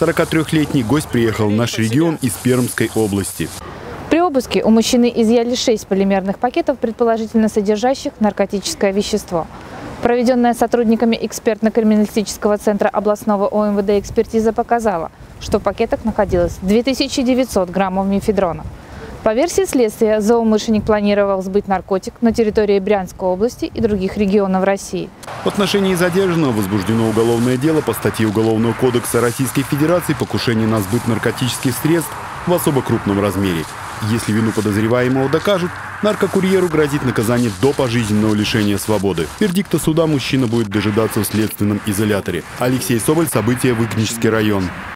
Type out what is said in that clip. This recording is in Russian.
43-летний гость приехал в наш регион из Пермской области. При обыске у мужчины изъяли 6 полимерных пакетов, предположительно содержащих наркотическое вещество. Проведенная сотрудниками экспертно-криминалистического центра областного ОМВД экспертиза показала, что в пакетах находилось 2900 граммов мифедрона. По версии следствия, злоумышленник планировал сбыть наркотик на территории Брянской области и других регионов России. В отношении задержанного возбуждено уголовное дело по статье Уголовного кодекса Российской Федерации «Покушение на сбыт наркотических средств в особо крупном размере». Если вину подозреваемого докажут, наркокурьеру грозит наказание до пожизненного лишения свободы. Вердикта суда мужчина будет дожидаться в следственном изоляторе. Алексей Соболь, события Выгнический район.